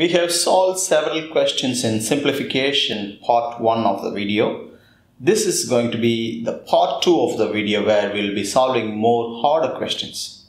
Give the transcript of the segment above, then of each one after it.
We have solved several questions in simplification part 1 of the video. This is going to be the part 2 of the video where we'll be solving more harder questions.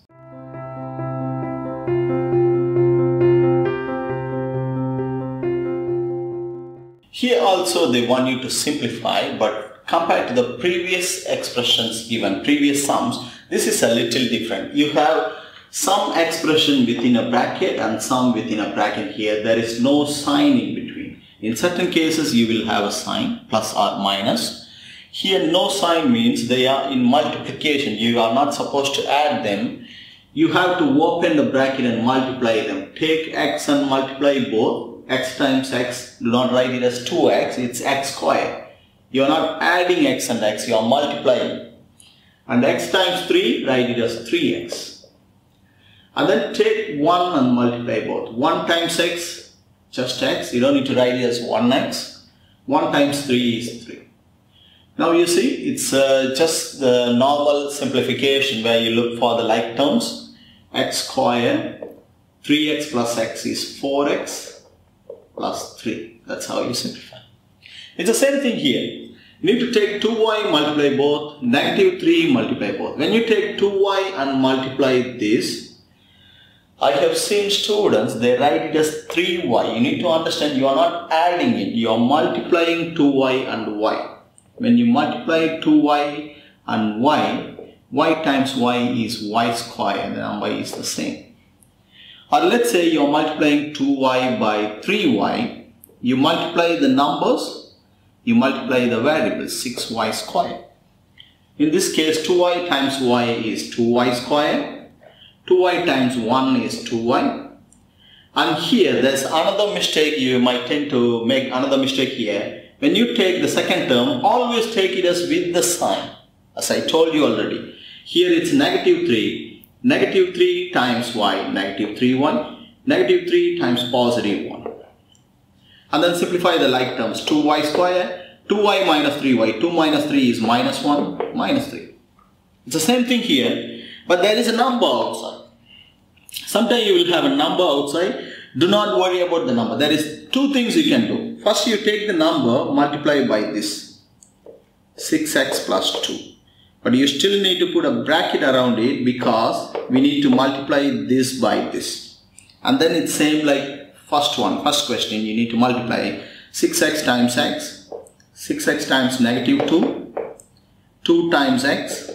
Here also they want you to simplify but compared to the previous expressions given, previous sums, this is a little different. You have some expression within a bracket and some within a bracket here. There is no sign in between. In certain cases you will have a sign plus or minus. Here no sign means they are in multiplication. You are not supposed to add them. You have to open the bracket and multiply them. Take x and multiply both. x times x, do not write it as 2x, it's x square. You are not adding x and x, you are multiplying. And x times 3, write it as 3x and then take 1 and multiply both. 1 times x, just x, you don't need to write it as 1x. 1 times 3 is 3. Now you see, it's uh, just the normal simplification where you look for the like terms. x square, 3x plus x is 4x plus 3. That's how you simplify. It's the same thing here. You need to take 2y multiply both, negative 3 multiply both. When you take 2y and multiply this, I have seen students, they write it as 3y. You need to understand you are not adding it, you are multiplying 2y and y. When you multiply 2y and y, y times y is y square, the number is the same. Or let's say you are multiplying 2y by 3y, you multiply the numbers, you multiply the variables, 6y square. In this case, 2y times y is 2y square 2y times 1 is 2y. And here there's another mistake you might tend to make another mistake here. When you take the second term, always take it as with the sign. As I told you already. Here it's negative 3. Negative 3 times y, negative 3y. Negative 3 times positive 1. And then simplify the like terms. 2y square, 2y minus 3y. 2 minus 3 is minus 1, minus 3. It's the same thing here. But there is a number outside. Sometimes you will have a number outside. Do not worry about the number. There is two things you can do. First you take the number, multiply by this. 6x plus 2. But you still need to put a bracket around it because we need to multiply this by this. And then it's same like first one, first question. You need to multiply 6x times x, 6x times negative 2, 2 times x,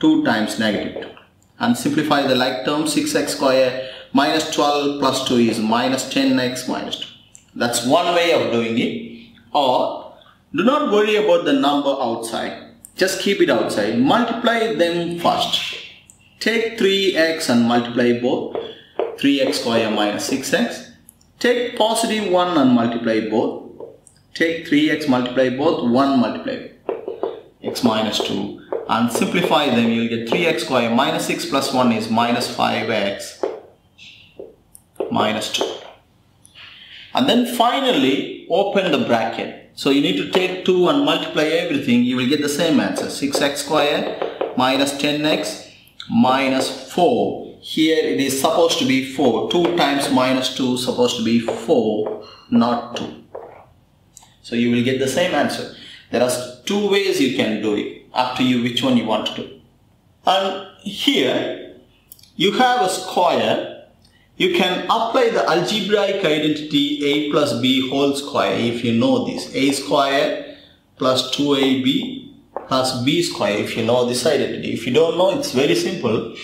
2 times negative 2 and simplify the like term 6x square minus 12 plus 2 is minus 10x minus 2 that's one way of doing it. Or do not worry about the number outside. Just keep it outside. Multiply them first. Take 3x and multiply both. 3x square minus 6x take positive 1 and multiply both. Take 3x multiply both. 1 multiply x minus 2 and simplify them you'll get 3x square minus 6 plus 1 is minus 5x minus 2 and then finally open the bracket. So you need to take 2 and multiply everything you will get the same answer 6x square minus 10x minus 4 here it is supposed to be 4 2 times minus 2 supposed to be 4 not 2 so you will get the same answer. There are two ways you can do it up to you which one you want to do. And here you have a square. You can apply the algebraic identity a plus b whole square if you know this. a square plus 2ab plus b square if you know this identity. If you don't know it's very simple.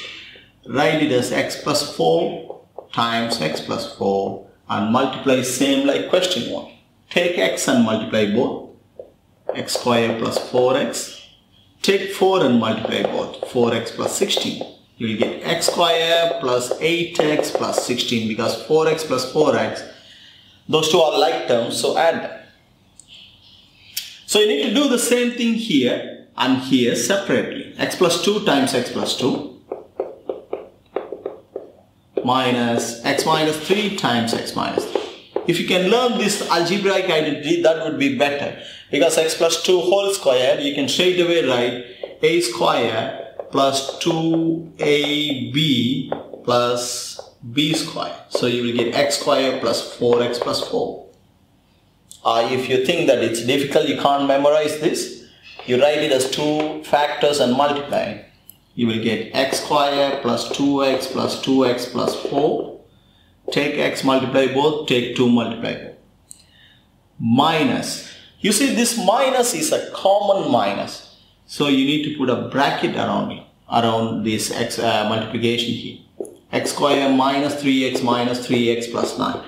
Write it as x plus 4 times x plus 4 and multiply same like question 1. Take x and multiply both x square plus 4x Take 4 and multiply both. 4x plus 16. You will get x square plus 8x plus 16 because 4x plus 4x, those two are like terms, so add them. So you need to do the same thing here and here separately. x plus 2 times x plus 2 minus x minus 3 times x minus 3. If you can learn this algebraic identity, that would be better because x plus 2 whole square you can straight away write a square plus 2ab plus b square. So you will get x square plus 4x plus 4. Uh, if you think that it's difficult, you can't memorize this, you write it as two factors and multiply. You will get x square plus 2x plus 2x plus 4. Take x multiply both, take 2 multiply both. Minus. You see this minus is a common minus. So you need to put a bracket around it, around this x uh, multiplication here. x square minus 3x minus 3x plus 9.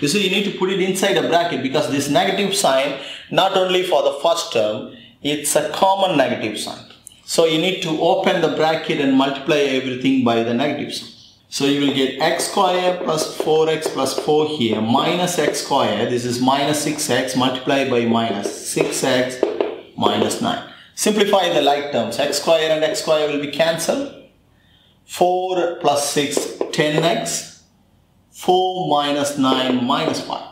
You see, you need to put it inside a bracket because this negative sign, not only for the first term, it's a common negative sign. So you need to open the bracket and multiply everything by the negative sign. So you will get x square plus 4x plus 4 here minus x square. This is minus 6x multiplied by minus 6x minus 9. Simplify the like terms. x square and x square will be cancelled. 4 plus 6, 10x 4 minus 9 minus 5.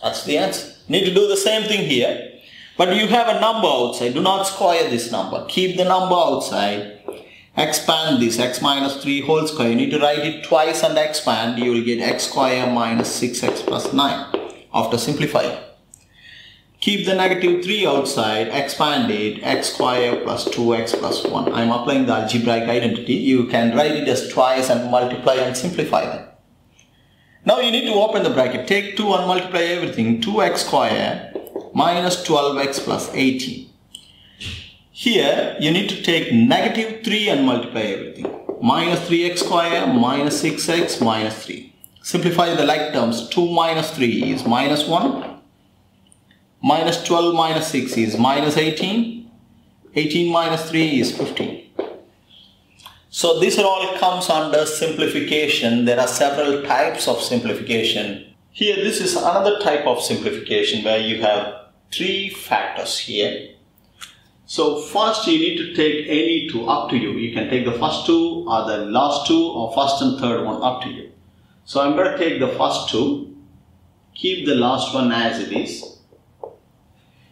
That's the answer. Need to do the same thing here. But you have a number outside. Do not square this number. Keep the number outside. Expand this x minus 3 whole square. You need to write it twice and expand. You will get x square minus 6x plus 9 after simplifying. Keep the negative 3 outside, expand it, x square plus 2x plus 1. I am applying the algebraic identity. You can write it as twice and multiply and simplify them. Now you need to open the bracket. Take 2 and multiply everything. 2x square minus 12x plus 18. Here you need to take negative 3 and multiply everything. Minus 3x square minus 6x minus 3. Simplify the like terms. 2 minus 3 is minus 1 minus 12 minus 6 is minus 18 18 minus 3 is 15 so this all comes under simplification there are several types of simplification here this is another type of simplification where you have three factors here so first you need to take any two up to you you can take the first two or the last two or first and third one up to you so I'm going to take the first two keep the last one as it is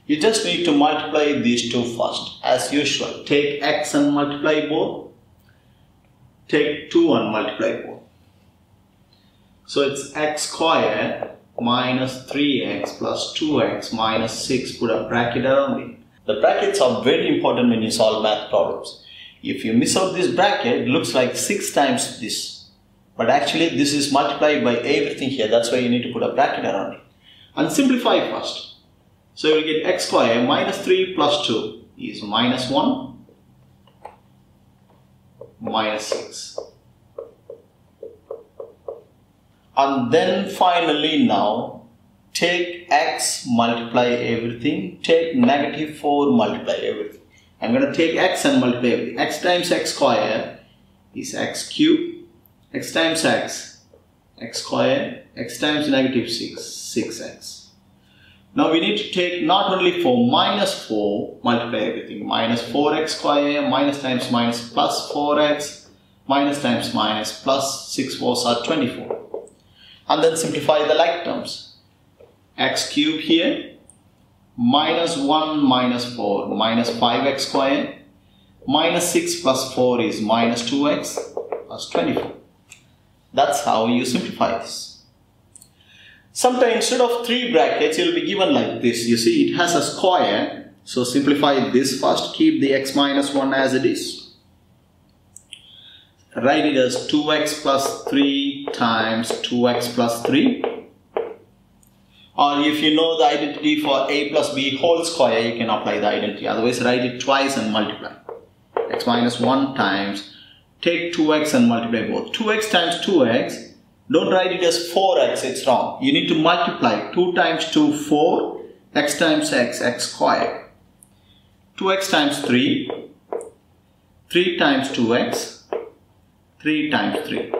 you just need to multiply these two first as usual. Take x and multiply both. Take 2 and multiply both. So it's x squared minus 3x plus 2x minus 6. Put a bracket around it. The brackets are very important when you solve math problems. If you miss out this bracket, it looks like 6 times this. But actually this is multiplied by everything here. That's why you need to put a bracket around it. And simplify first. So you will get x square minus 3 plus 2 is minus 1 minus 6. And then finally now take x multiply everything take negative 4 multiply everything. I'm going to take x and multiply everything. x times x square is x cube x times x x square x times negative 6 6x now we need to take not only 4 minus 4, multiply everything. Minus 4x square, minus times minus plus 4x, minus times minus plus 6 4s are 24. And then simplify the like terms. X cube here, minus 1 minus 4, minus 5x square, minus 6 plus 4 is minus 2x plus 24. That's how you simplify this. Sometimes instead of three brackets, you'll be given like this. You see, it has a square. So simplify this first. Keep the x minus 1 as it is. Write it as 2x plus 3 times 2x plus 3. Or if you know the identity for a plus b whole square, you can apply the identity. Otherwise, write it twice and multiply. x minus 1 times, take 2x and multiply both. 2x times 2x don't write it as 4x, it's wrong. You need to multiply 2 times 2, 4, x times x, x squared. 2x times 3, 3 times 2x, 3 times 3.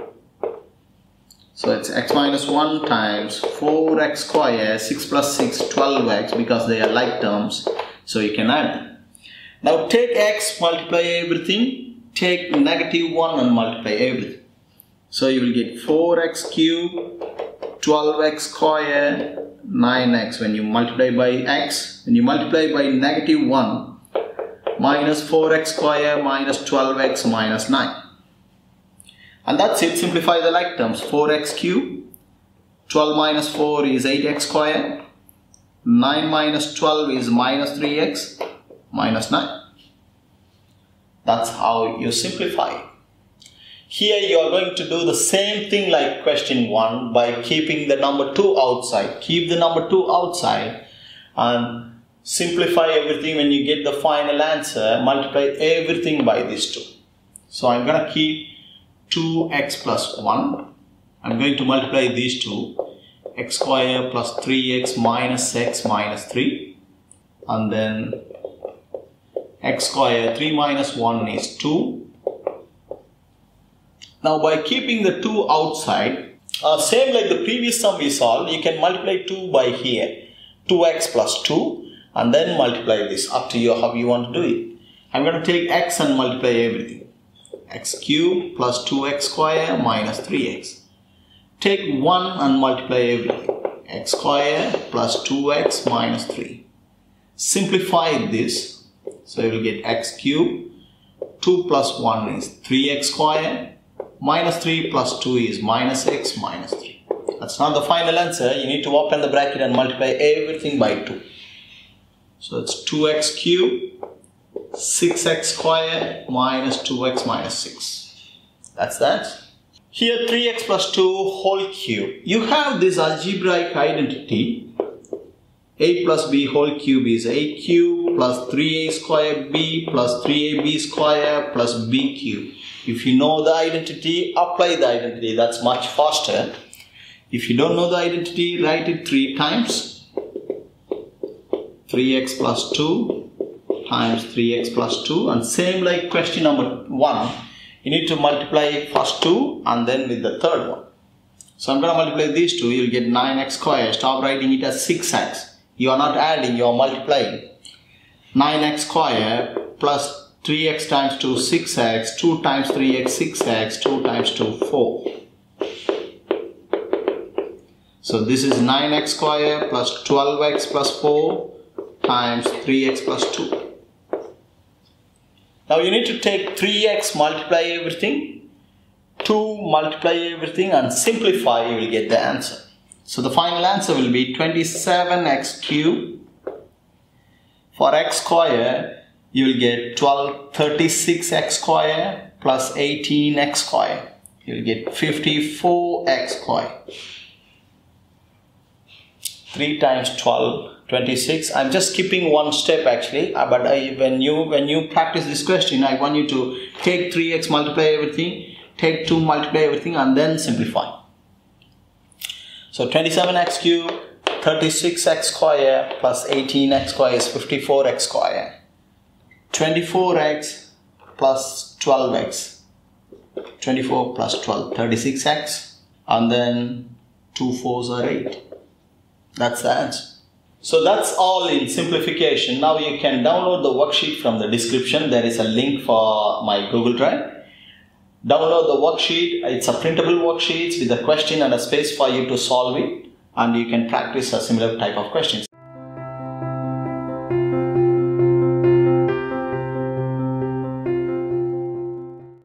So it's x minus 1 times 4x squared, 6 plus 6, 12x because they are like terms. So you can add. Now take x, multiply everything, take negative 1 and multiply everything. So you will get 4x cube, 12x square, 9x. When you multiply by x, when you multiply by negative 1, minus 4x square minus 12x minus 9. And that's it. Simplify the like terms. 4x cube. 12 minus 4 is 8x square. 9 minus 12 is minus 3x minus 9. That's how you simplify. Here you are going to do the same thing like question 1 by keeping the number 2 outside. Keep the number 2 outside and simplify everything when you get the final answer. Multiply everything by these two. So I'm going to keep 2x plus 1. I'm going to multiply these two x square plus 3x minus x minus 3 and then x square 3 minus 1 is 2 now by keeping the 2 outside, uh, same like the previous sum we solved, you can multiply 2 by here. 2x plus 2 and then multiply this up to you how you want to do it. I'm going to take x and multiply everything. X cube plus 2x square minus 3x. Take 1 and multiply everything. x square plus 2x minus 3. Simplify this. So you will get x cube. 2 plus 1 is 3x square minus 3 plus 2 is minus x minus 3. That's not the final answer. You need to open the bracket and multiply everything by 2. So it's 2x cube, 6x square minus 2x minus 6. That's that. Here 3x plus 2 whole cube. You have this algebraic identity. a plus b whole cube is a cube plus 3a square b plus 3ab square plus b cube. If you know the identity, apply the identity. That's much faster. If you don't know the identity, write it three times. 3x plus 2 times 3x plus 2 and same like question number 1 you need to multiply first 2 and then with the third one. So I'm going to multiply these two you'll get 9x square stop writing it as 6x you are not adding you are multiplying. 9x square plus 3x times 2 6x 2 times 3x 6x 2 times 2 4 so this is 9x square plus 12x plus 4 times 3x plus 2 now you need to take 3x multiply everything. 2 multiply everything and simplify you will get the answer. So the final answer will be 27x cube for x square you will get 12 36x square plus 18x square. You will get 54x square. 3 times 12 26 i'm just skipping one step actually uh, but I, when you when you practice this question i want you to take 3x multiply everything take 2 multiply everything and then simplify. So 27x cube 36x square plus 18x square is 54x square 24x plus 12x 24 plus 12 36x and then 2 fours are 8 that's the answer so that's all in simplification. Now you can download the worksheet from the description. There is a link for my google drive. Download the worksheet. It's a printable worksheet with a question and a space for you to solve it. And you can practice a similar type of questions